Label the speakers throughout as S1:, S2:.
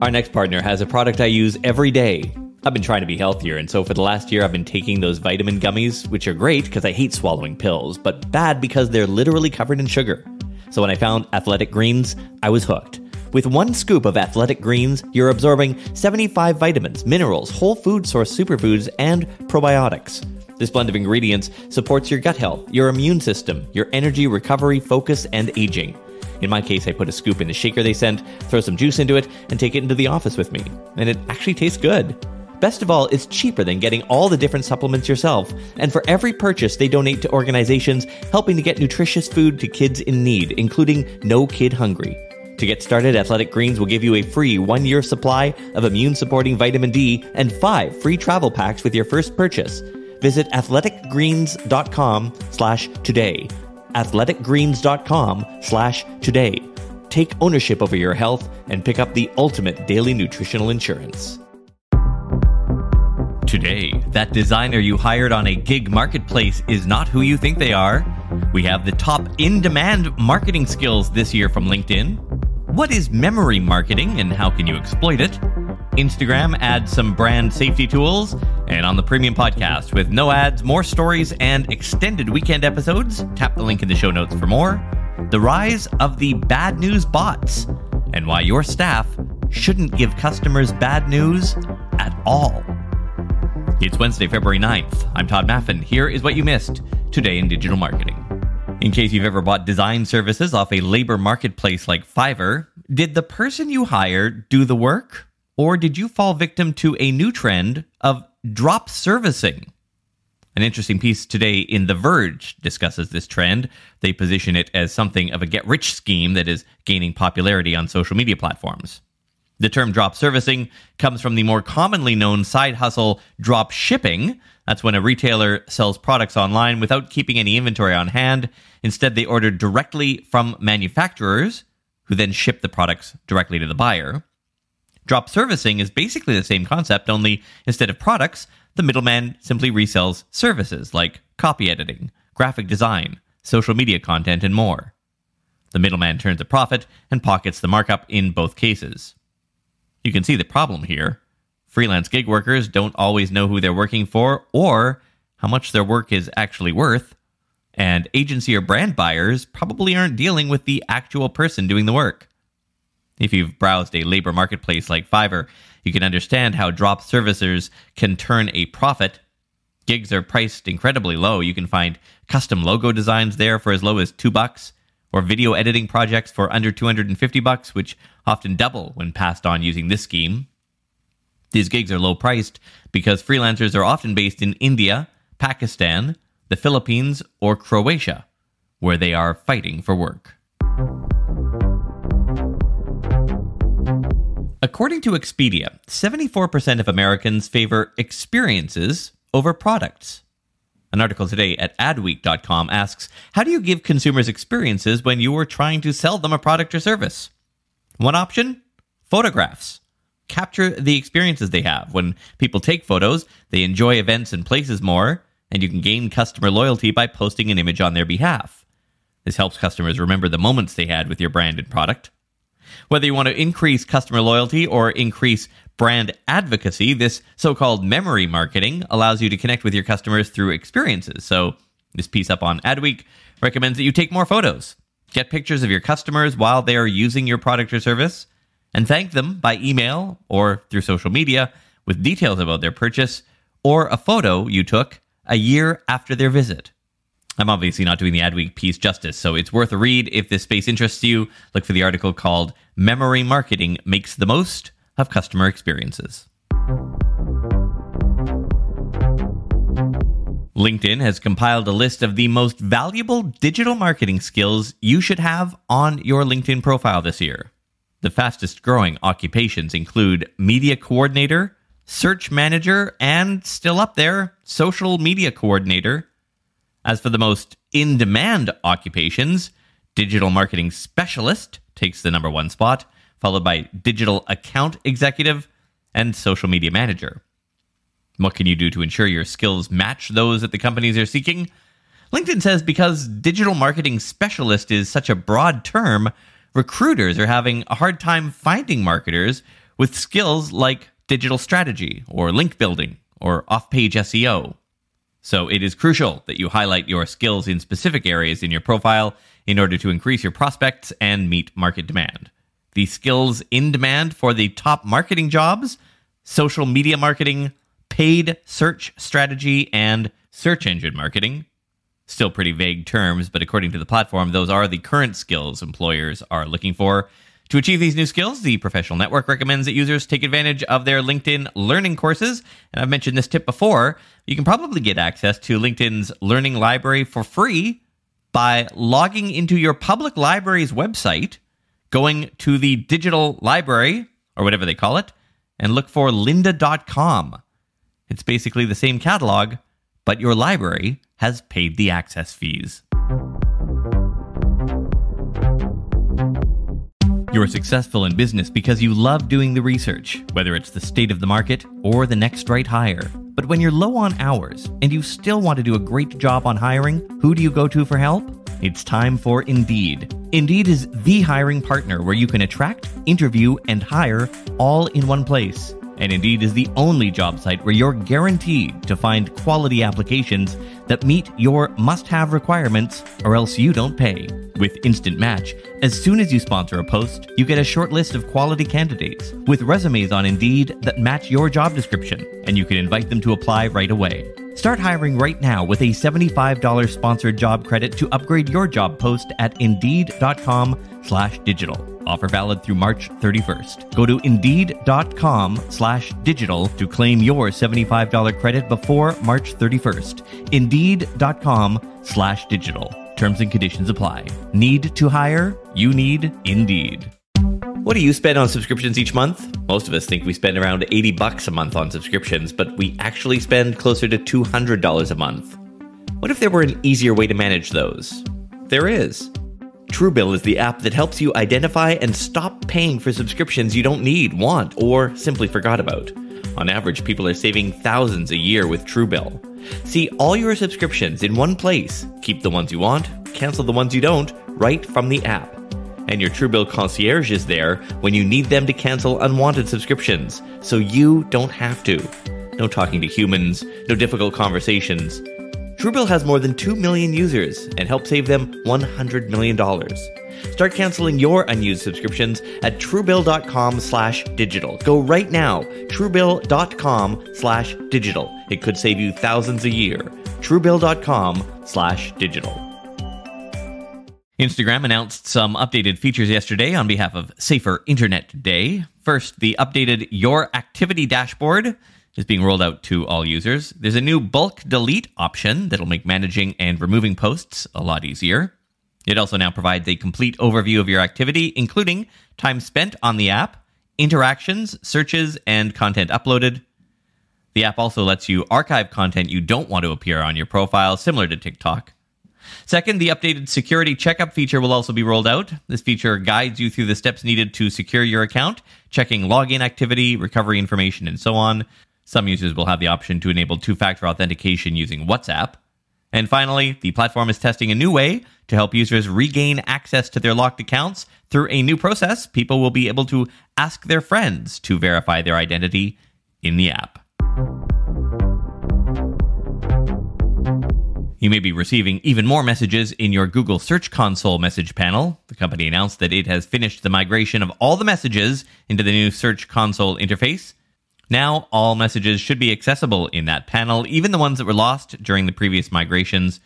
S1: Our next partner has a product I use every day. I've been trying to be healthier, and so for the last year, I've been taking those vitamin gummies, which are great because I hate swallowing pills, but bad because they're literally covered in sugar. So when I found Athletic Greens, I was hooked. With one scoop of Athletic Greens, you're absorbing 75 vitamins, minerals, whole food source superfoods, and probiotics. This blend of ingredients supports your gut health, your immune system, your energy, recovery, focus, and aging. In my case, I put a scoop in the shaker they sent, throw some juice into it, and take it into the office with me. And it actually tastes good. Best of all, it's cheaper than getting all the different supplements yourself. And for every purchase, they donate to organizations helping to get nutritious food to kids in need, including No Kid Hungry. To get started, Athletic Greens will give you a free one year supply of immune supporting vitamin D and five free travel packs with your first purchase. Visit athleticgreens.com slash today. athleticgreens.com slash today. Take ownership over your health and pick up the ultimate daily nutritional insurance. Today, that designer you hired on a gig marketplace is not who you think they are. We have the top in demand marketing skills this year from LinkedIn. What is memory marketing and how can you exploit it? Instagram adds some brand safety tools. And on the premium podcast with no ads, more stories, and extended weekend episodes, tap the link in the show notes for more. The rise of the bad news bots and why your staff shouldn't give customers bad news at all. It's Wednesday, February 9th. I'm Todd Maffin. Here is what you missed today in digital marketing. In case you've ever bought design services off a labor marketplace like Fiverr, did the person you hired do the work? Or did you fall victim to a new trend of drop servicing? An interesting piece today in The Verge discusses this trend. They position it as something of a get rich scheme that is gaining popularity on social media platforms. The term drop servicing comes from the more commonly known side hustle drop shipping. That's when a retailer sells products online without keeping any inventory on hand. Instead, they order directly from manufacturers who then ship the products directly to the buyer. Drop servicing is basically the same concept, only instead of products, the middleman simply resells services like copy editing, graphic design, social media content, and more. The middleman turns a profit and pockets the markup in both cases. You can see the problem here. Freelance gig workers don't always know who they're working for or how much their work is actually worth. And agency or brand buyers probably aren't dealing with the actual person doing the work. If you've browsed a labor marketplace like Fiverr, you can understand how drop servicers can turn a profit. Gigs are priced incredibly low. You can find custom logo designs there for as low as 2 bucks or video editing projects for under 250 bucks, which often double when passed on using this scheme. These gigs are low priced because freelancers are often based in India, Pakistan, the Philippines, or Croatia, where they are fighting for work. According to Expedia, 74% of Americans favor experiences over products. An article today at adweek.com asks How do you give consumers experiences when you are trying to sell them a product or service? One option photographs. Capture the experiences they have. When people take photos, they enjoy events and places more, and you can gain customer loyalty by posting an image on their behalf. This helps customers remember the moments they had with your brand and product. Whether you want to increase customer loyalty or increase brand advocacy, this so called memory marketing allows you to connect with your customers through experiences. So, this piece up on Adweek recommends that you take more photos, get pictures of your customers while they are using your product or service, and thank them by email or through social media with details about their purchase or a photo you took a year after their visit. I'm obviously not doing the Adweek piece justice, so it's worth a read if this space interests you. Look for the article called Memory Marketing Makes the Most of Customer Experiences. LinkedIn has compiled a list of the most valuable digital marketing skills you should have on your LinkedIn profile this year. The fastest growing occupations include media coordinator, search manager, and still up there, social media coordinator. As for the most in demand occupations, digital marketing specialist takes the number one spot, followed by digital account executive and social media manager. What can you do to ensure your skills match those that the companies are seeking? LinkedIn says because digital marketing specialist is such a broad term, recruiters are having a hard time finding marketers with skills like digital strategy or link building or off page SEO. So it is crucial that you highlight your skills in specific areas in your profile in order to increase your prospects and meet market demand. The skills in demand for the top marketing jobs social media marketing, paid search strategy, and search engine marketing. Still pretty vague terms, but according to the platform, those are the current skills employers are looking for. To achieve these new skills, the professional network recommends that users take advantage of their LinkedIn learning courses. And I've mentioned this tip before. You can probably get access to LinkedIn's learning library for free by logging into your public library's website, going to the digital library, or whatever they call it, and look for lynda.com. It's basically the same catalog, but your library has paid the access fees. You're successful in business because you love doing the research, whether it's the state of the market or the next right hire. But when you're low on hours and you still want to do a great job on hiring, who do you go to for help? It's time for Indeed. Indeed is the hiring partner where you can attract, interview, and hire all in one place. And Indeed is the only job site where you're guaranteed to find quality applications that meet your must have requirements, or else you don't pay. With Instant Match, as soon as you sponsor a post, you get a short list of quality candidates with resumes on Indeed that match your job description, and you can invite them to apply right away. Start hiring right now with a $75 sponsored job credit to upgrade your job post at Indeed.com slash digital. Offer valid through March 31st. Go to Indeed.com slash digital to claim your $75 credit before March 31st. Indeed.com slash digital. Terms and conditions apply. Need to hire? You need Indeed. What do you spend on subscriptions each month? Most of us think we spend around 80 bucks a month on subscriptions, but we actually spend closer to $200 a month. What if there were an easier way to manage those? There is. Truebill is the app that helps you identify and stop paying for subscriptions you don't need, want, or simply forgot about. On average, people are saving thousands a year with Truebill. See all your subscriptions in one place. Keep the ones you want, cancel the ones you don't, right from the app. And your Truebill concierge is there when you need them to cancel unwanted subscriptions, so you don't have to. No talking to humans, no difficult conversations. Truebill has more than 2 million users and helps save them $100 million. Start canceling your unused subscriptions at truebill.com slash digital. Go right now, truebill.com slash digital. It could save you thousands a year. truebill.com slash digital. Instagram announced some updated features yesterday on behalf of Safer Internet Day. First, the updated Your Activity dashboard is being rolled out to all users. There's a new bulk delete option that'll make managing and removing posts a lot easier. It also now provides a complete overview of your activity, including time spent on the app, interactions, searches, and content uploaded. The app also lets you archive content you don't want to appear on your profile, similar to TikTok. Second, the updated security checkup feature will also be rolled out. This feature guides you through the steps needed to secure your account, checking login activity, recovery information, and so on. Some users will have the option to enable two factor authentication using WhatsApp. And finally, the platform is testing a new way to help users regain access to their locked accounts. Through a new process, people will be able to ask their friends to verify their identity in the app. You may be receiving even more messages in your Google Search Console message panel. The company announced that it has finished the migration of all the messages into the new Search Console interface. Now, all messages should be accessible in that panel, even the ones that were lost during the previous migrations.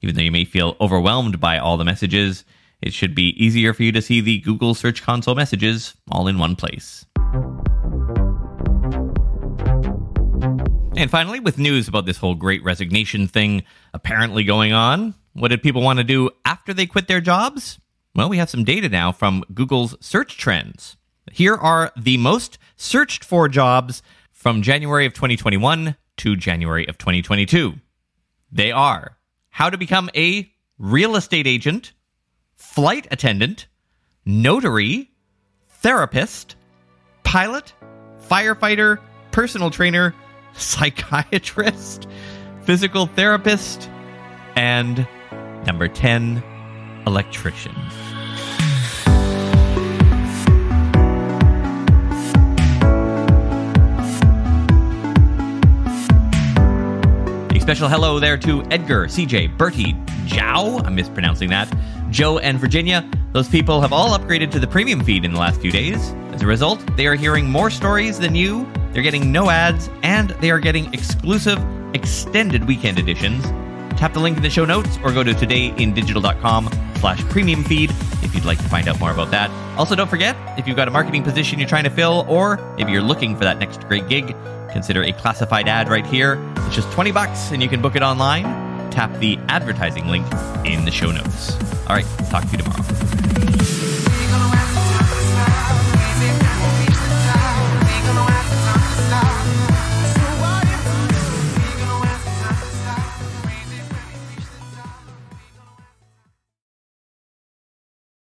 S1: Even though you may feel overwhelmed by all the messages, it should be easier for you to see the Google Search Console messages all in one place. And finally, with news about this whole great resignation thing apparently going on, what did people want to do after they quit their jobs? Well, we have some data now from Google's search trends. Here are the most searched for jobs from January of 2021 to January of 2022. They are how to become a real estate agent, flight attendant, notary, therapist, pilot, firefighter, personal trainer, psychiatrist, physical therapist, and number 10, electrician. A special hello there to Edgar, CJ, Bertie, Jow, I'm mispronouncing that, Joe, and Virginia. Those people have all upgraded to the premium feed in the last few days. As a result, they are hearing more stories than you they're getting no ads, and they are getting exclusive, extended weekend editions. Tap the link in the show notes or go to todayindigital.com slash premium feed if you'd like to find out more about that. Also, don't forget, if you've got a marketing position you're trying to fill, or if you're looking for that next great gig, consider a classified ad right here. It's just 20 bucks and you can book it online. Tap the advertising link in the show notes. All right, talk to you tomorrow.